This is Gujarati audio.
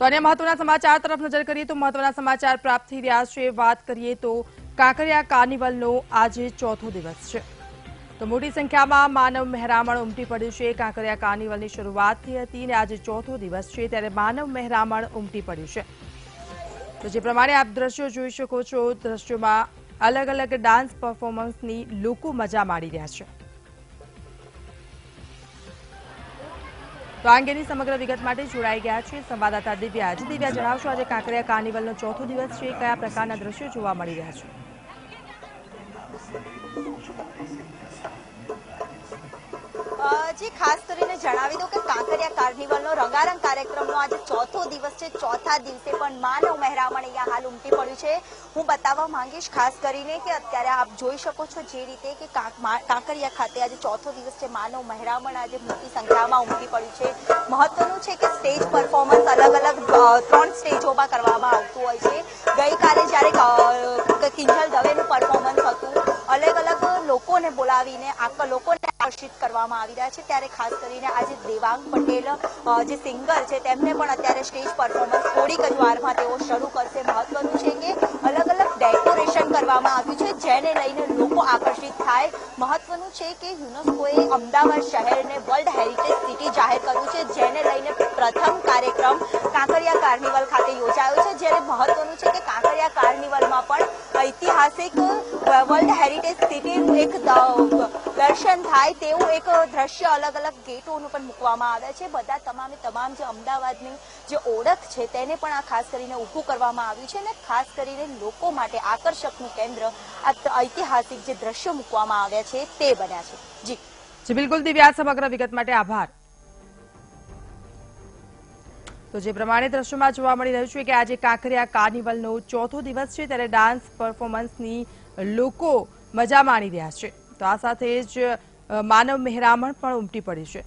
તો અન્ય મહત્વના સમાચાર તરફ નજર કરીએ તો મહત્વના સમાચાર પ્રાપ્ત થઈ રહ્યા છે. વાત કરીએ તો કાંકરિયા કાર્નિવલનો આજે ચોથો દિવસ છે. તો મોટી સંખ્યામાં માનવ મહેરામણ ઉમટી પડ્યું છે. કાંકરિયા કાર્નિવલની શરૂઆત થઈ હતી અને આજે ચોથો દિવસ છે ત્યારે માનવ મહેરામણ ઉમટી પડ્યું છે. તો જે પ્રમાણે આપ દ્રશ્યો જોઈ શકો છો, દ્રશ્યોમાં અલગ અલગ ડાન્સ પરફોર્મન્સની લોકો મજા માણી રહ્યા છે. તો આ અંગેની સમગ્ર વિગત માટે જોડાઈ ગયા છે સંવાદદાતા દિવ્યા. આજે દિવ્યા, જણાવશો આજે કાંકરિયા કાર્નિવલનો ચોથો દિવસ છે. કયા પ્રકારના દ્રશ્યો જોવા મળી રહ્યા છે? જે ખાસ કરીને જણાવી દઉં કે કાંકરિયા આજે ચોથો દિવસ છે, ચોથા દિવસે પણ માનવ મહેરામણ અહીંયા હાલ ઉમટી પડ્યું છે. હું બતાવવા માંગીશ ખાસ કરીને કે અત્યારે આપ જોઈ શકો છો જે રીતે કે કાંક- કાંકરિયા ખાતે આજે ચોથો દિવસ છે માનવ મહેરામણ આજે મોટી સંખ્યામાં ઉમટી પડ્યું છે. મહત્વનું છે કે સ્ટેજ પરફોર્મન્સ અલગ અલગ ત્રણ સ્ટેજોમાં કરવામાં આવતું હોય છે. ગઈકાલે જ્યારે બોલાવીને આખા લોકોને આકર્ષિત કરવામાં આવી રહ્યા છે. ત્યારે ખાસ કરીને આજે દેવાંગ પટેલ જે સિંગર છે, તેમને પણ અત્યારે સ્ટેજ પરફોર્મન્સ થોડીક જ વારમાં તેઓ શરૂ કરશે. મહત્વનું છે કે અલગ અલગ ડેકોરેશન કરવામાં આવ્યું છે, જેને લઈને લોકો આકર્ષિત થાય. મહત્વનું છે કે યુનેસ્કોએ અમદાવાદ શહેરને વર્લ્ડ હેરિટેજ સિટી જાહેર કર્યું છે, જેને લઈને પ્રથમ કાર્યક્રમ કાંકરિયા કાર્નિવલ ખાતે યોજાયો છે. જ્યારે મહત્વનું છે કે કાંકરિયા કાર્નિવલમાં પણ ઐતિહાસિક વર્લ્ડ હેરિટેજ સિટીનું એક દર્શન થાય તેવું એક દ્રશ્ય અલગ અલગ ગેટોનું પણ મૂકવામાં આવ્યા છે. બધા તમામે તમામ જે અમદાવાદની જે ઓળખ છે તેને પણ આ ખાસ કરીને ઊભું કરવામાં આવ્યું છે અને ખાસ કરીને લોકો માટે આકર્ષકનું કેન્દ્ર આ ઐતિહાસિક જે દ્રશ્યો મૂકવામાં આવ્યા છે તે બન્યા છે. જી. જી, બિલકુલ દિવ્યા સમગ્ર વિગત માટે આભાર. તો જે પ્રમાણે દ્રશ્યમાં જોવા મળી રહ્યું છે કે આજે કાંકરિયા કાર્નિવલનો ચોથો દિવસ છે ત્યારે ડાન્સ પરફોર્મન્સની લોકો મજા માણી રહ્યા છે. તો આ સાથે જ માનવ મહેરામણ પણ ઉમટી પડી છે.